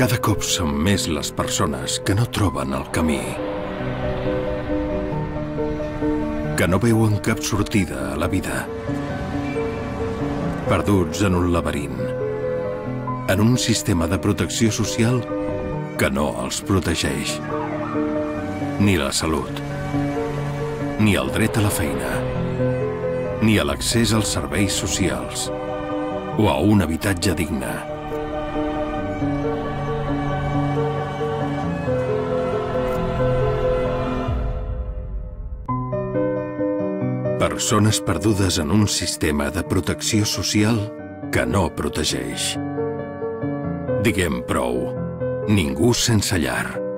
Cada cop són més les persones que no troben el camí. Que no veuen cap sortida a la vida. Perduts en un laberint. En un sistema de protecció social que no els protegeix. Ni la salut. Ni el dret a la feina. Ni a l'accés als serveis socials. O a un habitatge digne. Persones perdudes en un sistema de protecció social que no protegeix. Diguem prou. Ningú sense llar.